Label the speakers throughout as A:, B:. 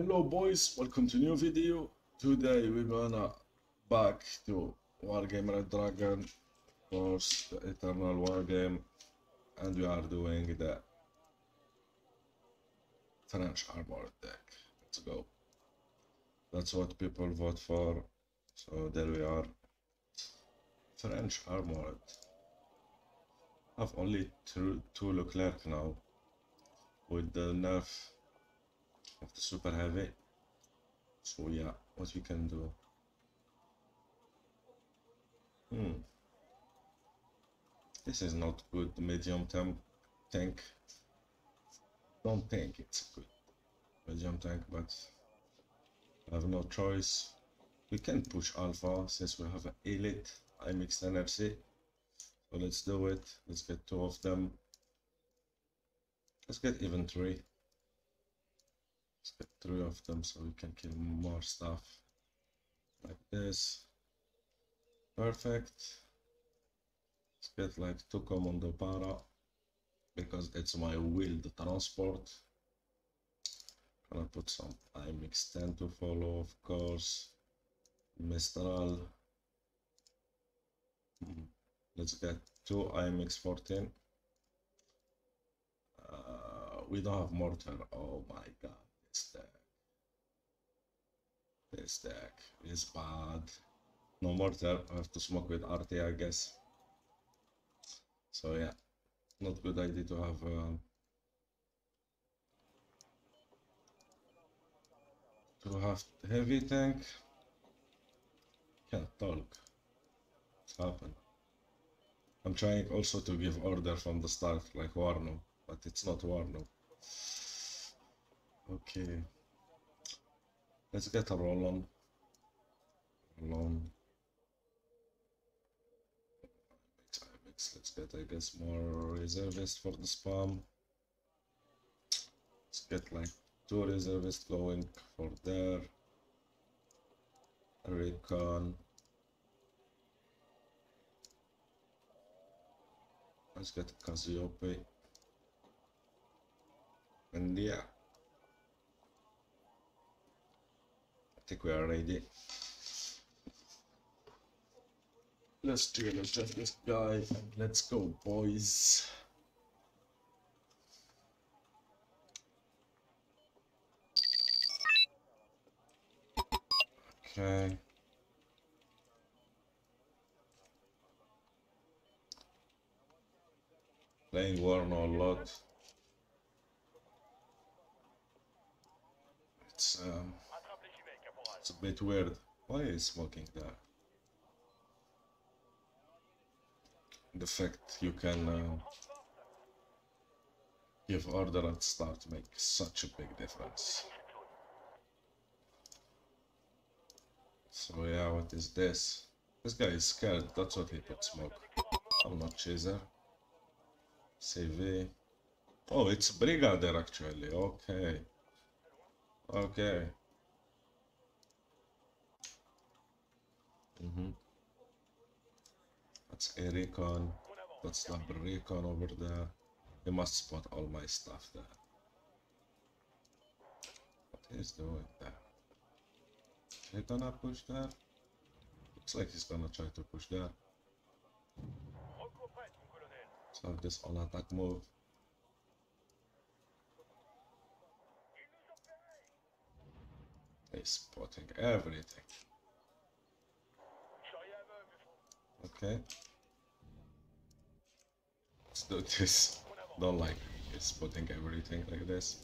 A: Hello boys, welcome to new video. Today we're gonna back to Wargame Red Dragon, of course the Eternal Wargame, and we are doing the French Armored deck. Let's go. That's what people vote for, so there we are. French Armored. I have only two, two Leclerc now, with the nerf the super heavy. So yeah, what we can do. Hmm. This is not good. Medium temp tank. Don't think it's good medium tank, but I have no choice. We can push alpha since we have an elite IMX energy. So let's do it. Let's get two of them. Let's get even three. Let's get three of them so we can kill more stuff. Like this. Perfect. Let's get like two commando para. Because it's my wheeled transport. Gonna put some AMX 10 to follow, of course. Mistral. Hmm. Let's get two IMX 14. Uh, we don't have mortar. Oh my god. This deck. This deck is bad. No mortar, I have to smoke with RT I guess. So yeah, not good idea to have uh, to have heavy tank. Can't talk. What's happened? I'm trying also to give order from the start like Warno, but it's not Warno. Okay. Let's get a roll on. Roll on. Let's get, I guess, more reservists for the spam. Let's get like two reservists going for there. Recon. Let's get Cassiope. And yeah. Think we are ready. Let's do it, let's just this guy. Let's go, boys. Okay. Playing Warno a lot. It's um it's a bit weird. Why is smoking there? The fact you can uh, give order at start makes such a big difference. So yeah, what is this? This guy is scared, that's what he put smoke. I'm not chaser. CV. Oh, it's Brigadier actually, okay. Okay. Mm -hmm. That's a recon. That's the recon over there. He must spot all my stuff there. What he's doing there? Is he gonna push there? Looks like he's gonna try to push there. So this all attack move. He's spotting everything. Okay. Let's do this. Don't like it's putting everything like this.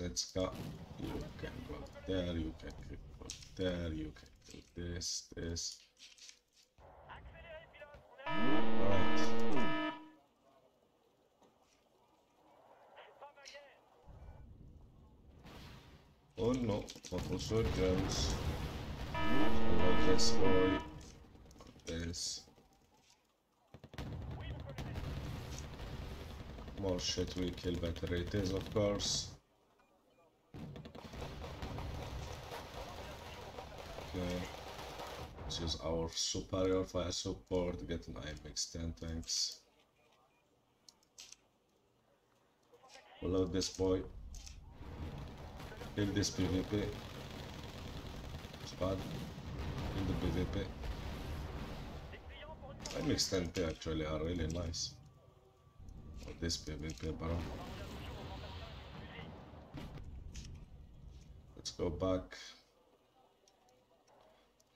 A: Let's go. You can go there, you can go there, you can do this, this. Oh no, photo surgeons. Hello, this this. More shit will kill better it is, of course. Okay. Let's use our superior fire support, get an AMX 10 tanks. Reload this boy. Kill this PvP. Squad. Kill the PvP. M10P actually are really nice. For this PvP, bro. Um, let's go back.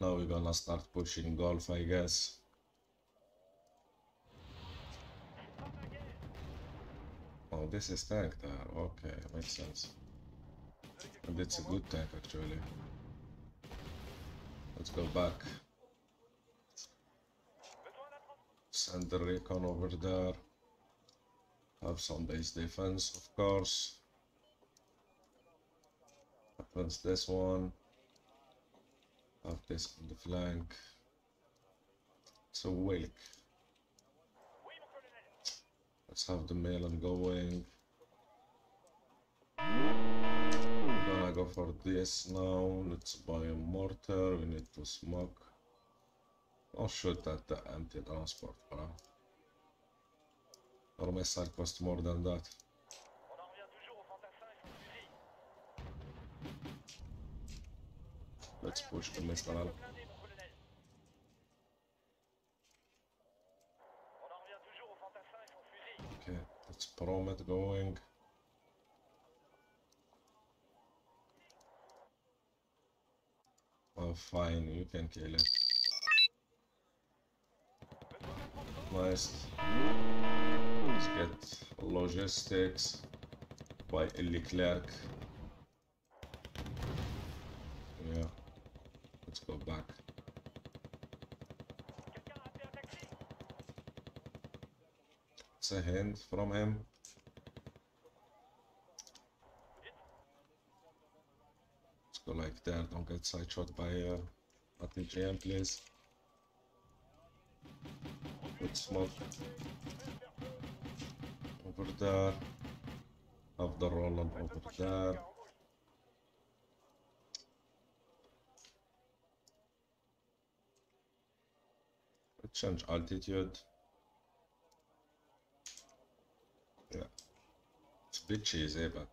A: Now we're gonna start pushing golf, I guess. Oh, this is tank there. Okay, makes sense. And it's a good tank actually. Let's go back. Send the recon over there. Have some base defense, of course. Happens this one. Have this on the flank. It's a wake. Let's have the Milan going. I'm gonna go for this now. Let's buy a mortar. We need to smoke. I'll shoot at the empty transport, bro. Our missile cost more than that. Let's push the missile. Okay, let's Promet going. Oh, fine, you can kill it. Nice. Let's get logistics by Leclerc. Yeah, let's go back. It's a hint from him. Let's go like that, don't get side shot by uh, ATGM please. Smoke. Over there. Have the Roland over there. Change altitude. Yeah. It's a bit cheesy, but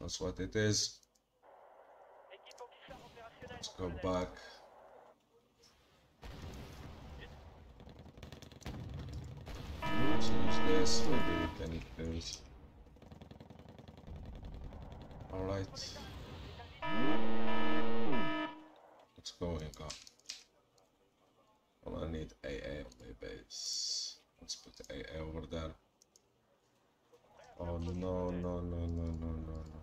A: that's what it is. Let's go back. Change this, we can use. Alright. Let's go in car. Well, I need AA on my base. Let's put AA over there. Oh no, no, no, no, no, no.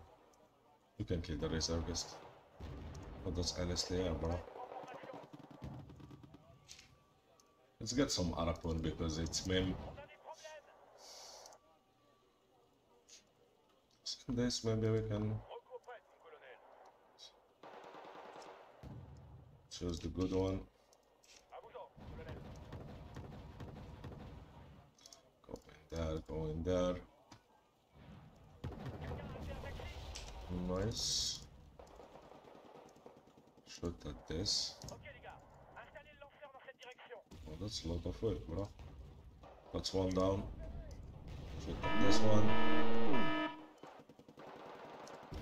A: You can kill the reservist. Oh, that's LSTR, bro. Let's get some Arapon because it's meme. This maybe we can choose the good one. Go in there, go in there. Nice. Shoot at this. Oh, that's a lot of work, bro. That's one down. Shoot at this one.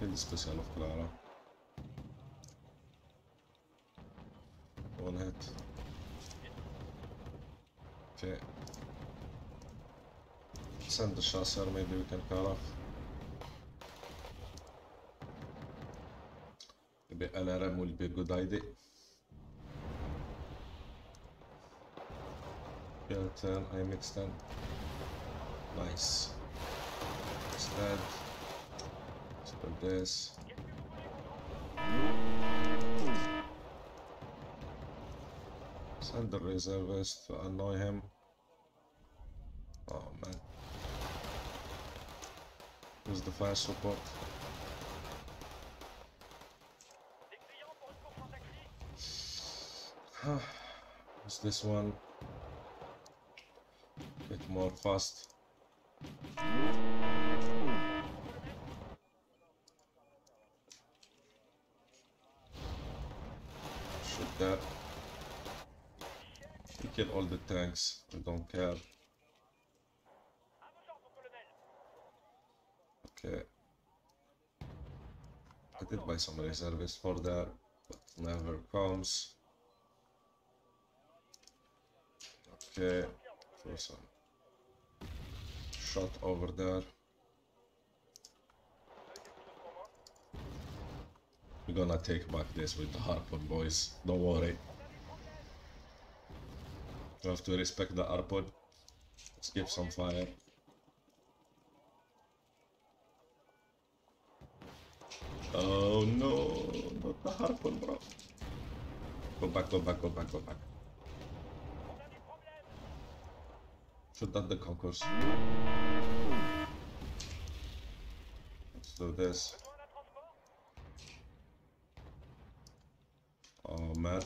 A: The special of Clara. One hit. Okay. Send the chasseur, maybe we can cut off. Maybe LRM will be a good idea. Kill 10, AMX 10. Nice. It's. Put this. Send the reservist to annoy him. Oh man. Who's the fire support? What's this one? Bit more fast. That. We kill all the tanks. We don't care. Okay. I did buy some reservists for that, but never comes. Okay, throw some shot over there. We're gonna take back this with the harpoon, boys. Don't worry. You have to respect the harpoon. Let's some fire. Oh no, not the harpoon, bro. Go back, go back, go back, go back. Shoot at the Konkurs. Let's do this. Man.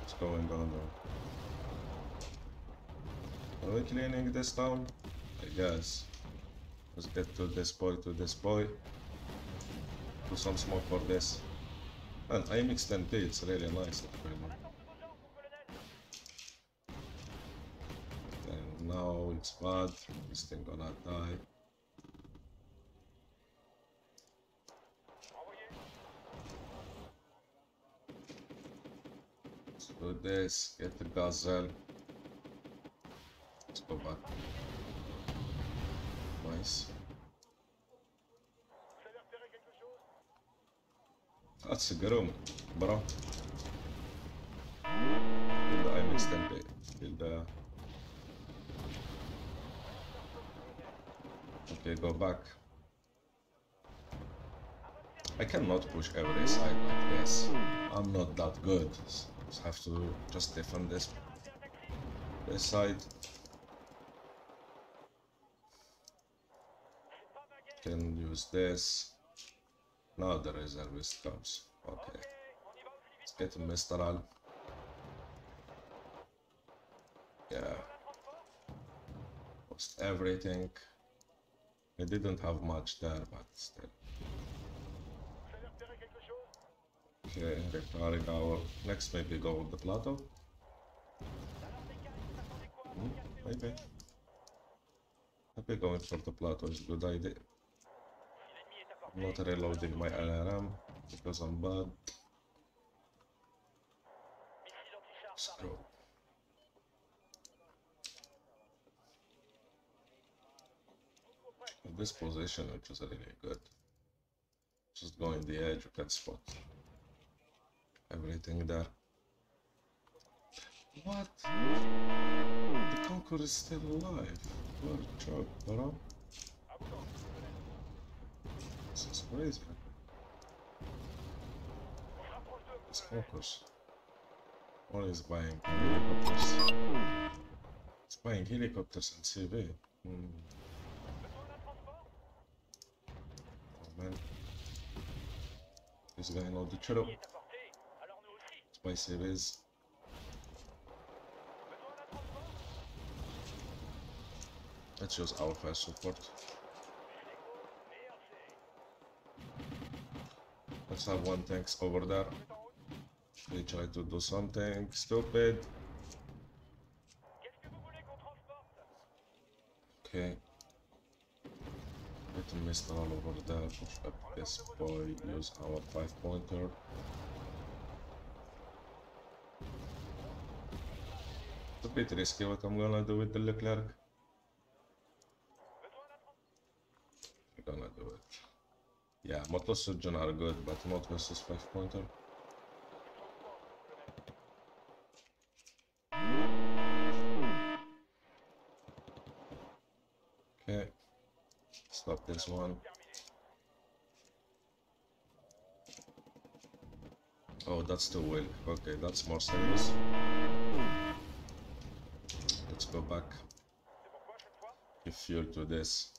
A: What's going on there? Are we cleaning this town? I guess. Let's get to this boy, to this boy. Do some smoke for this. And I mixed MP, it's really nice. And now it's bad, this thing gonna die. Let's do this, get the gazelle. Let's go back. Nice. That's a good room, bro. Kill the IMX template. Kill the... Okay, go back. I cannot push every side like this. I'm not that good. Have to just defend this this side. Can use this. Now the reservist comes. Okay. Let's get Mistral. Yeah. Lost everything. I didn't have much there, but still. Okay, repairing our... Next maybe go with the plateau. Hmm, maybe. Maybe going for the plateau is a good idea. I'm not reloading my LRM because I'm bad. In this position, which is really good. Just go in the edge, you can spot everything there. What? The Conqueror is still alive. Good job, bro. This is crazy. This focus. Always buying helicopters. It's buying helicopters and CV. Hmm. Oh man. This guy know the churro. Buy CVs. Let's use our fast support. Let's have one tanks over there. They try to do something stupid. Okay. Get a mist all over there. This boy. Use our five pointer. Bit risky what I'm gonna do with the Leclerc. I'm gonna do it. Yeah, Moto Surgeon are good, but not versus 5 pointer. Okay, stop this one. Oh, that's the wheel. Okay, that's more serious. Go back. Give fuel to this.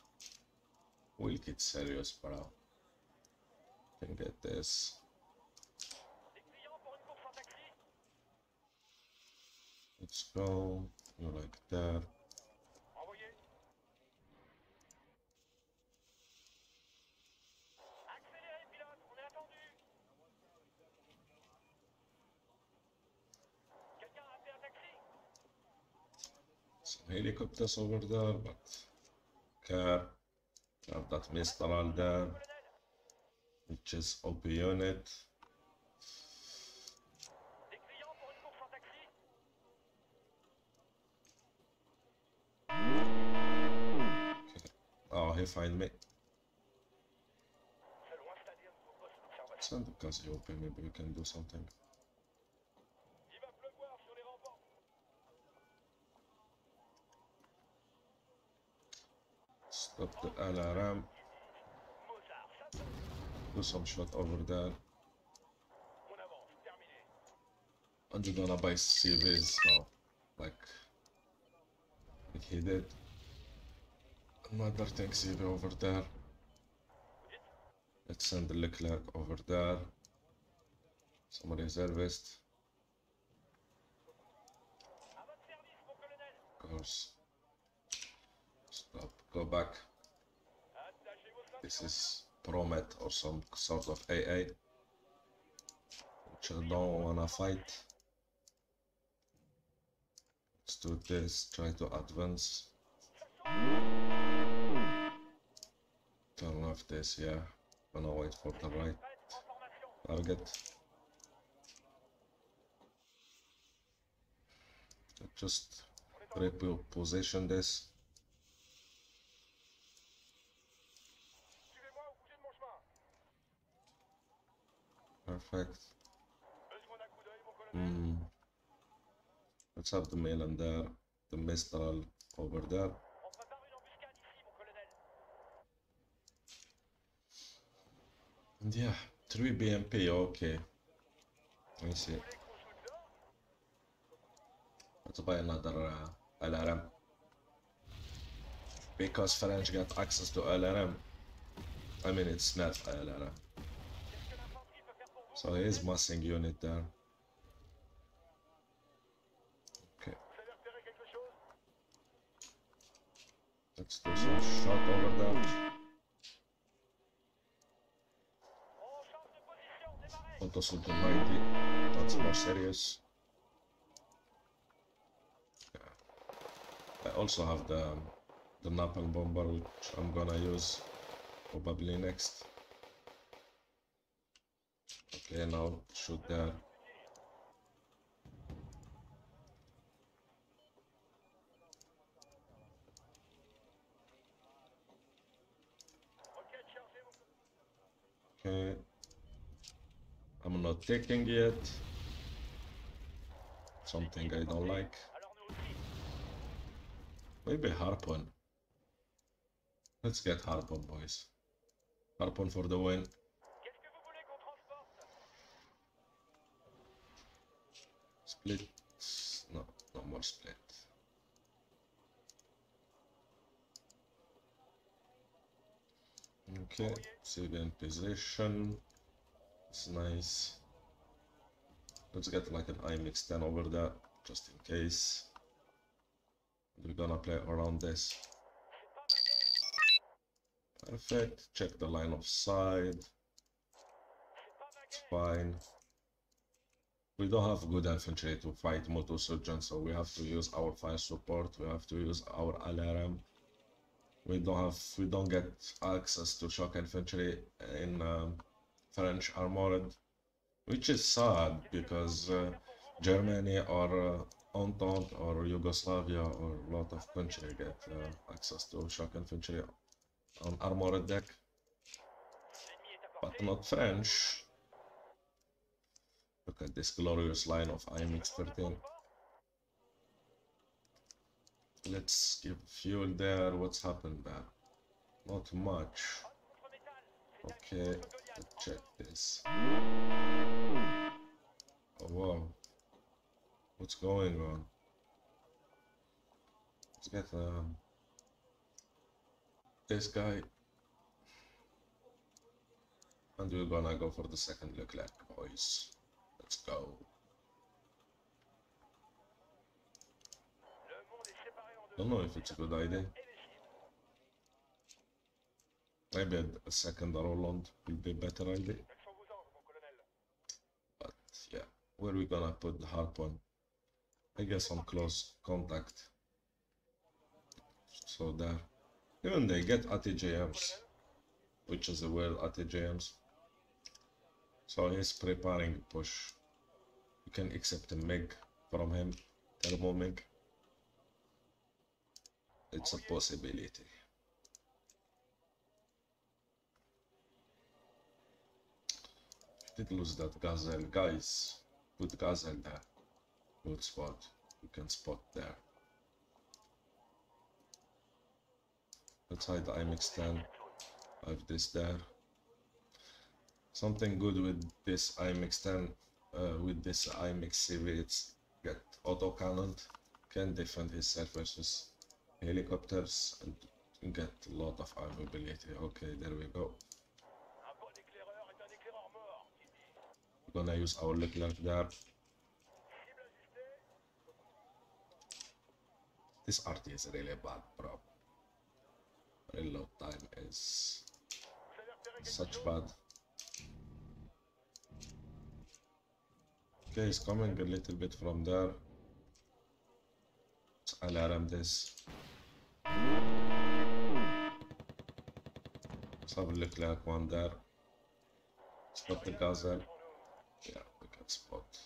A: We'll get serious, bro. Can get this. Let's go. You like that. Helicopters over there, but care. Have that Mistral there, which is OP unit.
B: Taxi
A: Oh, he find me. Send the Kasi maybe we can do something. Stop the
B: sonne.
A: Do some shot over there. And you're gonna buy CVs now. Like, like he did. Another tank CV over there. Let's send the Leclerc over there. Some reservist. Of course. Stop. Go back. This is Promet or some sort of AA. Which I don't wanna fight. Let's do this. Try to advance. Turn off this, yeah. Gonna wait for the right target. Just reposition this. Perfect.
B: Besoin d'un coup d'œil, mon colonel.
A: Hmm. Let's have the mail Milan there, the Mistral over there.
B: On prépare une embuscade ici, mon colonel.
A: And yeah, 3 BMP, okay. I see.
B: Vous voulez qu'on joue dehors
A: Let's buy another uh, LRM. Because French got access to LRM. I mean, it's not LRM. So here's massing unit there. Okay, let's do some shot over there.
B: De position, démarrez
A: 90, that's more serious. I also have the the napalm bomber which I'm gonna use probably next. Okay, now shoot
B: mon
A: Okay. I'm not taking yet. Something I don't like. Maybe Harpoon. Let's get Harpoon, boys. Harpoon for the win. Split. No, no more split. Okay, civilian position. It's nice. Let's get like an AMX 10 over there, just in case. We're gonna play around this. Perfect. Check the line of sight. It's fine. We don't have good infantry to fight motor surgeons, so we have to use our fire support. We have to use our alarm. We don't have, we don't get access to shock infantry in um, French armored, which is sad because uh, Germany or uh, Entente or Yugoslavia or a lot of country get uh, access to shock infantry on armored deck, but not French. At this glorious line of AMX 13. Let's give fuel there. What's happened there? Not much. Okay, let's check this. Oh wow. What's going on? Let's get um this guy. And we're gonna go for the second look, Leclerc, boys. Let's go. Don't know if it's a good idea. Maybe a, second Roland will be a better idea. But yeah, where we gonna put the harpoon? I guess on close contact. So there. Even they get ATGMs, which is a well ATGMs. So he's preparing push. You can accept a meg from him, Thermo meg. It's a possibility. Did lose that gazelle, guys. Put gazelle there. Good spot. You can spot there. Let's hide the AMX10. I have this there. Something good with this AMX10, uh, with this AMX it's get auto cannon, can defend himself versus helicopters and get a lot of armability. Okay, there we go. We're gonna use our there.
B: Cible ajustée.
A: This RT is really bad, bro. Reload time is such bad. Okay, he's coming a little bit from there. Let's alarm this. A look like one there. Spot the gazelle. Yeah, we can spot.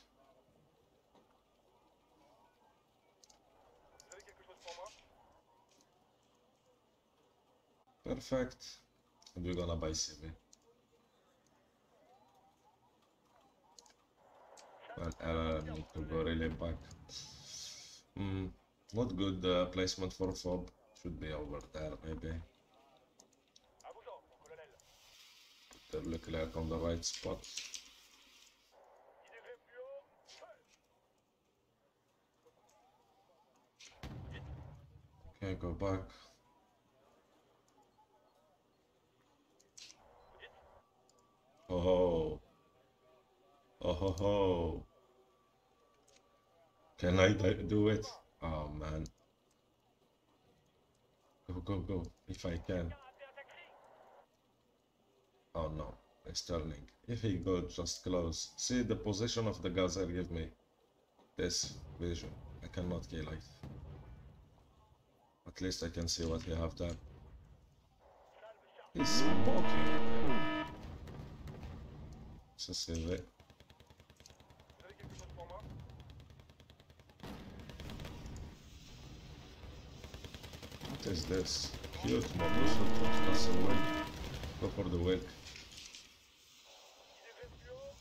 A: Perfect. And we're gonna buy CV. And LRM need to go really back. Hmm, not good uh, placement for fob. Should be over there maybe. Put Leclerc on the right spot.
B: 10 degrés plus haut. Feu.
A: Okay, go back. Oh. Oh ho ho. Can I do it? Oh man. Go, go, go. If I can. Oh no. It's turning. If he goes just close. See the position of the gazelle give me this vision. I cannot kill it. At least I can see what he have there. He's smoking. So c'est vrai. Is this? Cute motorcycle plus a wig. Go for the wig.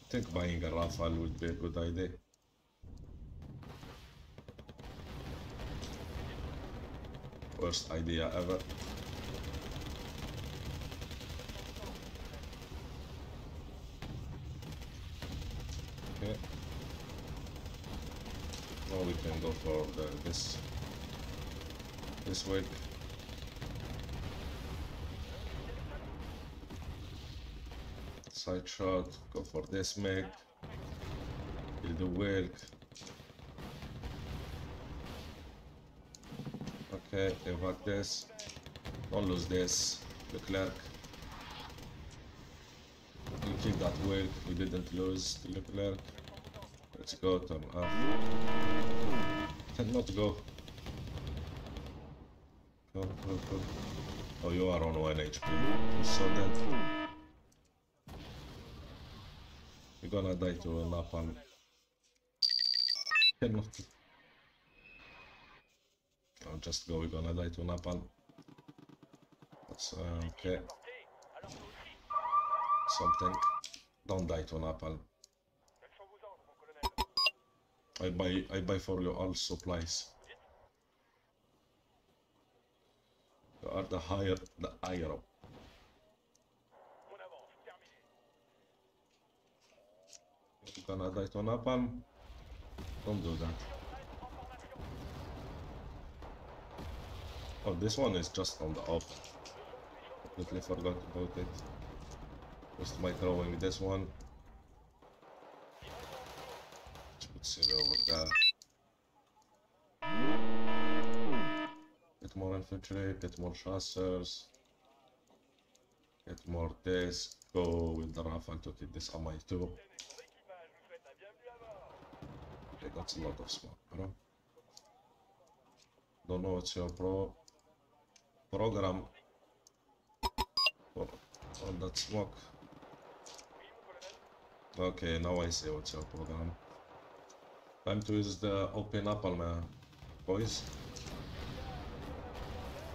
B: 10 degrés plus haut.
A: I think buying a Rafale would be a good idea. Worst idea ever. Okay. Now we can go for the, this this wig. Side shot, go for this. Kill the wig. Okay, evac this. Don't lose this. Leclerc. You keep that wig. We didn't lose the clerk. Let's go, turn off. Cannot go. Go, go, go. Oh, you are on 1 HP. You saw that. You're gonna die to a napalm. Cannot. I'll just go, we're gonna die to napalm. That's uh, okay. Something. Don't die to napalm. I buy I buy for you all supplies. You are the higher the higher up. You're gonna die to napalm. Don't do that. Oh, this one is just on the up. Completely forgot about it. Just my throwing this one. Let's put Siri over there. Get more infantry, get more chasseurs. Get more this. Go with the Rafale to keep this on my too. Okay, that's a lot of smoke, bro. Don't know what's your pro. program for all that smoke. Okay, now I see what's your program. Time to use the open napalm, uh, boys.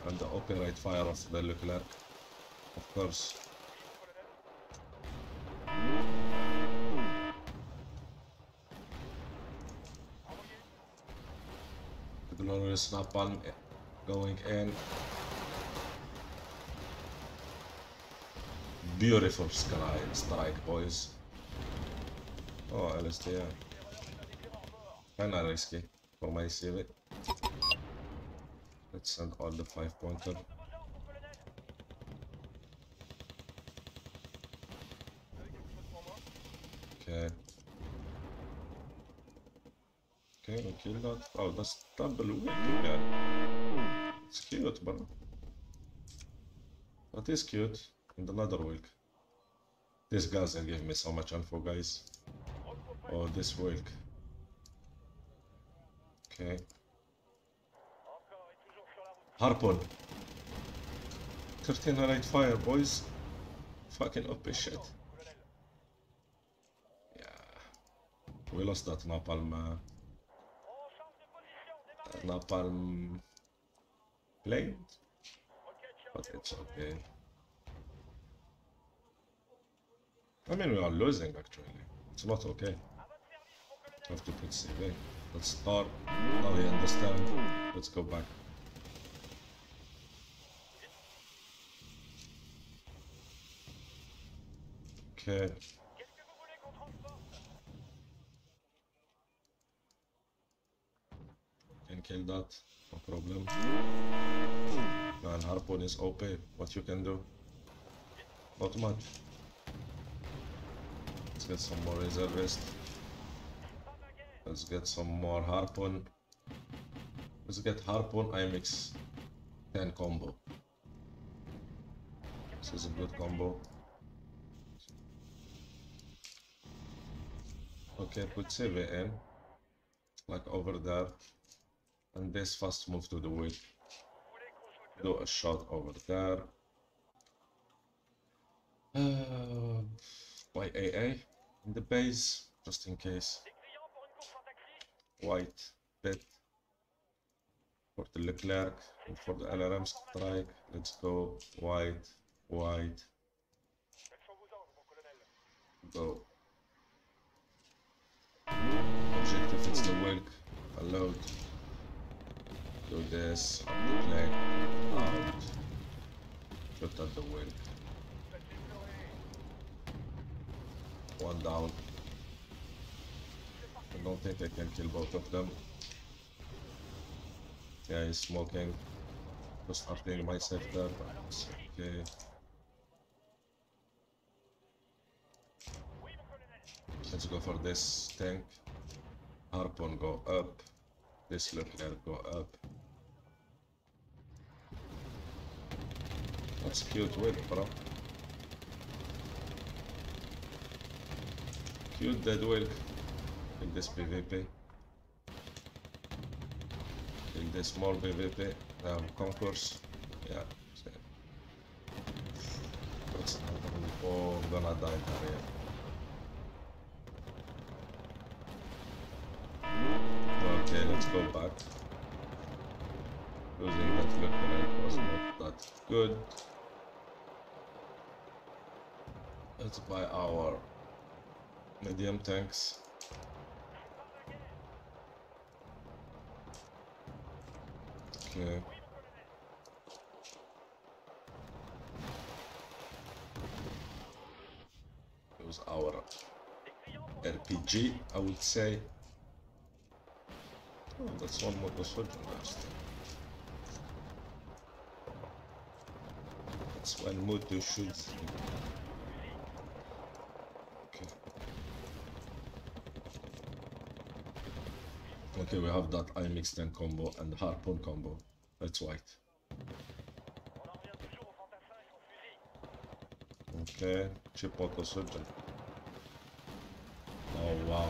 A: And the open right fire of the Leclerc, of course. The glorious napalm eh, going in. Beautiful sky strike, boys. Oh, LST, yeah. Kinda risky for my CV. Let's send all the five pointer. Okay. Okay, we kill that. Oh, that's double wick again. It's cute, bro. That is cute. And another wick. This guy's give me so much info, guys. Oh, this wick. Okay. Harpoon. 13 right fire, boys. Fucking up shit. Yeah. We lost that napalm. Uh, napalm plane. But it's okay. I mean, we are losing actually. It's not okay. Have to put CV. Let's start. Now we understand. Let's go back. Okay. Can kill that. No problem. Man, harpoon is OP. What you can do? Not much. Let's get some more reservist. Let's get some more harpoon. Let's get harpoon AMX 10 combo. This is a good combo. Okay, put CV in, like over there, and this fast move to the wheel. Do a shot over there. Uh, by AA in the base, just in case. White bit for the Leclerc and for the LRM strike. Let's go white, white, go. Objective it's the Wilk, load. Do this, oh, the plane, out. At the Wilk. One down. I don't think I can kill both of them. Yeah, he's smoking. Just updating myself there, but okay. Let's go for this tank. Harpoon go up. This Leclerc go up. That's cute whip, bro. Cute dead whale. In this PvP. In this small PvP. Um, Konkurs. Yeah. same. What's happening? Oh, I'm gonna die there. Okay, let's go back. Losing that Leclerc was not that good. Let's buy our medium tanks. Okay. Use our RPG, I would say. Oh, that's one more surgeon last. That's when Mutu shoots. Okay. Okay, we have that AMX 10 combo and harpoon combo. That's white. Okay, chip auto surgeon. Oh wow.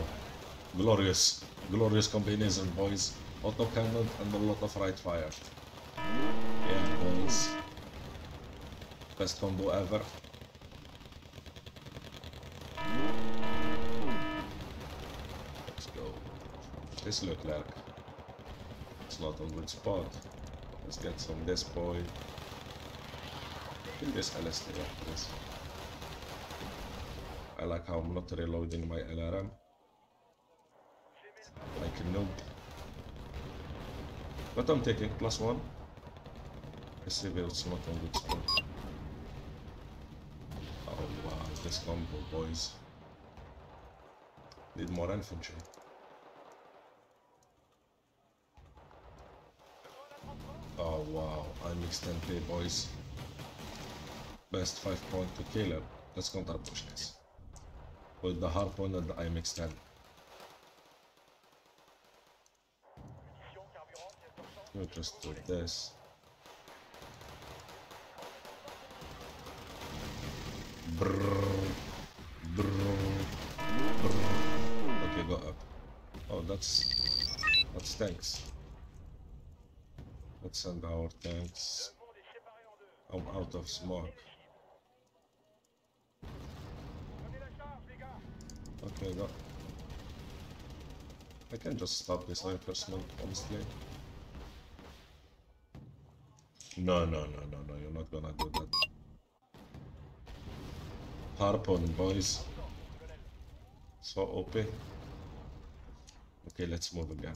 A: Glorious. Glorious combination, boys. Auto cannon and a lot of right fire. Yeah, boys. Best combo ever. This look like? It's not on good spot. Let's get some this boy. Kill this LST after this. I like how I'm not reloading my LRM. Like a noob. But I'm taking plus one. I see it's not on good spot. Oh wow, this combo boys. Need more infantry. Mixed 10k boys. Best 5 point to Caleb. Let's counter push this. With the harpoon and the AMX 10.
B: Munitions, carburant, pièces de rechange.
A: We'll just do this. Brrr, brrr, brrr. Okay, go up. Oh, that's that's tanks. Let's send our tanks. Out of smoke. Okay, go. I can just stop this reinforcement, honestly. No, no, no, no, no, you're not gonna do that. Harpoon, boys. So OP. Okay, let's move again.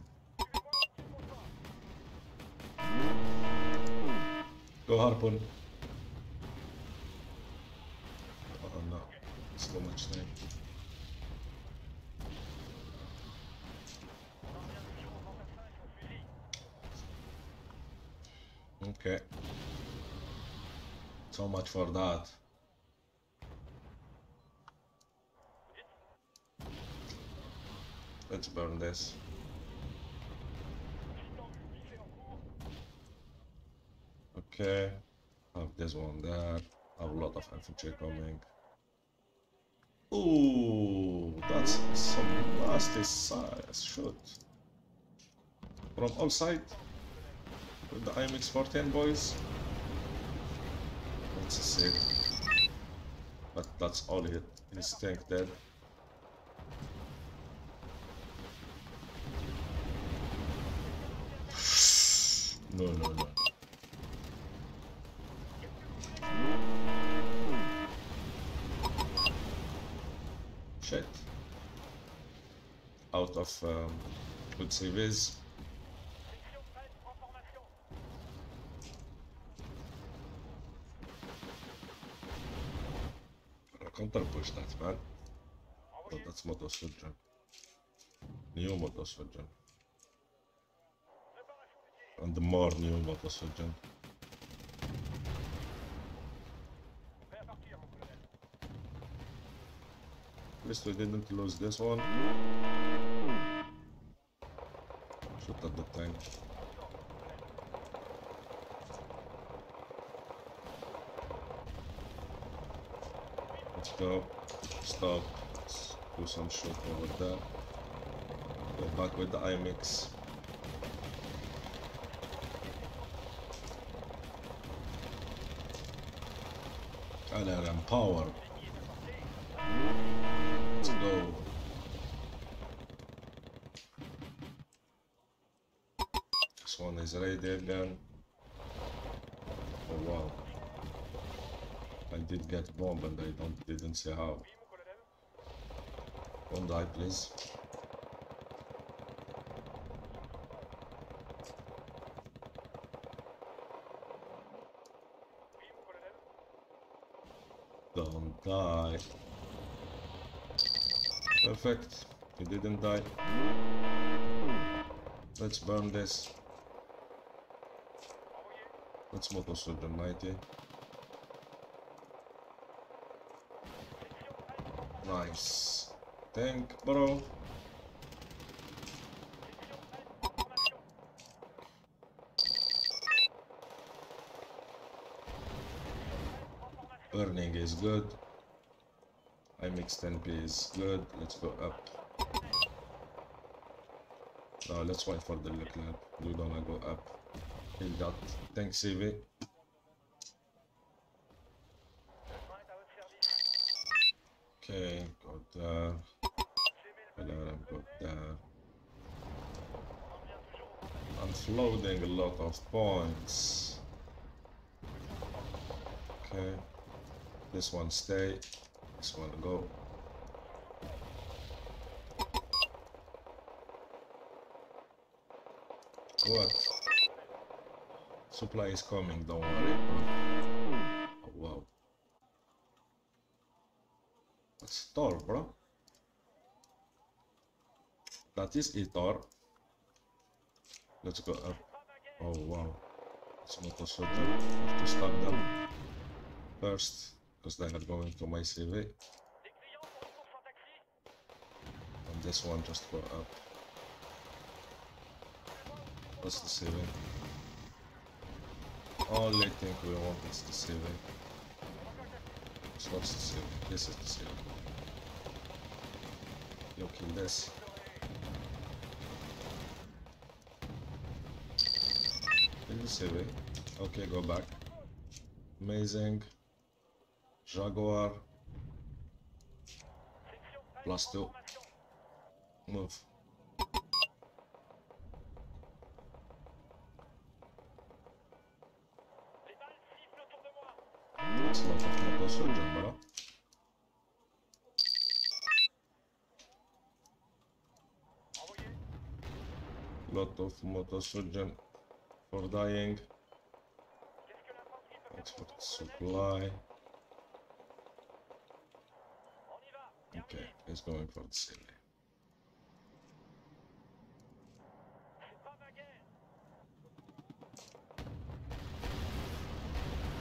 A: Go Harpoon. Oh uh-huh, no, it's too much time. Okay. So much for that. Let's burn this. Okay. Have this one there. Have a lot of infantry coming. Ooh, that's some nasty size shoot. From all sides with the IMX 410 boys. That's a sick. But that's all hit. Tank dead. No, no, no. Counter push that man. Oh, that's Moto Surgeon. New Moto Surgeon.
B: Préparation du tir.
A: And new Surgeon.
B: Prêt à partir, mon colonel.
A: At least we didn't lose this one. Shoot at the tank. Let's go. Stop. Let's do some shoot over there. Go back with the AMX. LRM power. Is ready again. Oh wow. I did get bomb and I don't didn't see how. Don't die please. Don't die. Perfect. You didn't die. Let's burn this. Let's motor surgeon 90. Nice. Tank, bro. Burning is good. AMX 10P is good. Let's go up. No, let's wait for the Leclerc. We're gonna go up. Here we go. Thanks, CV. Okay, got. Hello, there. I'm floating a lot of points. Okay. This one stay. This one go. What? Supply is coming, don't worry. Oh, wow. That's Thor, bro. That is it, Thor. Let's go up. Oh, wow. It's motor soldier. Have to stop them first, because they are going to my CV. And this one just go up. What's the CV? Only thing we want is the CV. So what's the CV? This is the CV. You kill this. Kill the CV. Okay, go back. Amazing. Jaguar. Plus two. Move.
B: Peut
A: Thanks
B: faire
A: for
B: pour
A: the
B: vos collègues
A: supply. Okay, he's going for the.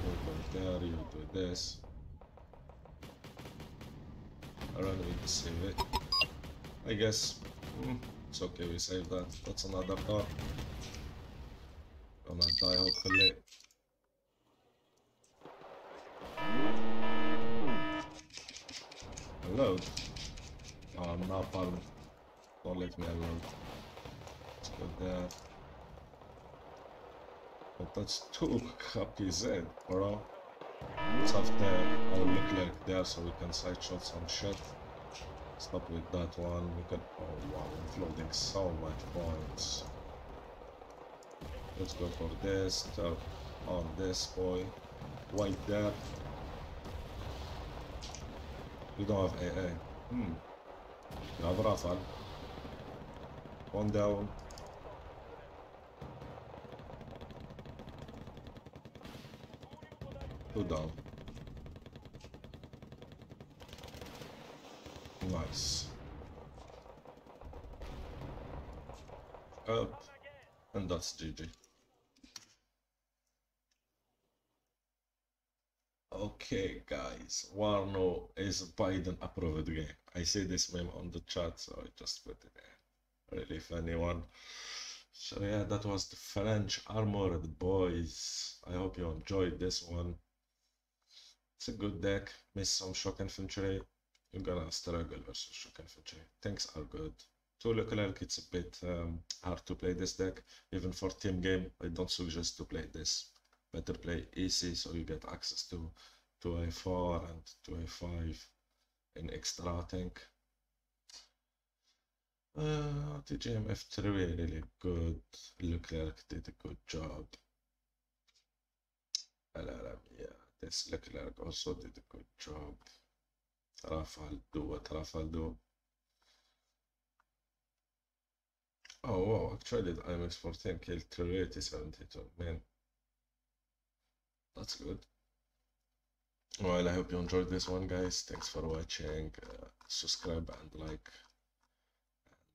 A: You go there, you do this. I run with the CV. I guess mm, it's okay, we save that. That's another car. Gonna die hopefully. Load. Oh, napalm. Don't let me alone. Let's go there. But that's two KPZ, bro. Let's have the our Leclerc there so we can side shot some shit. Stop with that one. We can. Oh wow, I'm floating so much points. Let's go for this. Turn on this boy. White there. We don't have AA. Hmm. We have Rafale. One down. Down. Nice. Up. And that's GG. Okay, guys. Warno is Biden approved game. I see this meme on the chat, so I just put it there. Really funny one. So yeah, that was the French Armored Boys. I hope you enjoyed this one. It's a good deck. Miss some Shock Infantry. You're gonna struggle versus Shock Infantry. Things are good. To look like it's a bit um, hard to play this deck. Even for team game, I don't suggest to play this. Better play EC so you get access to 2A4 and 2A5 in extra, tank. Uh, TGM F3 really good. Leclerc did a good job. LRM, yeah, this Leclerc also did a good job. Rafale do what Rafale do. Oh wow, actually the IMX 14 killed 372, man. That's good. Well, I hope you enjoyed this one, guys. Thanks for watching. Uh, subscribe and like.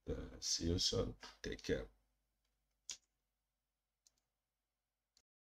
A: And uh, see you soon. Take care.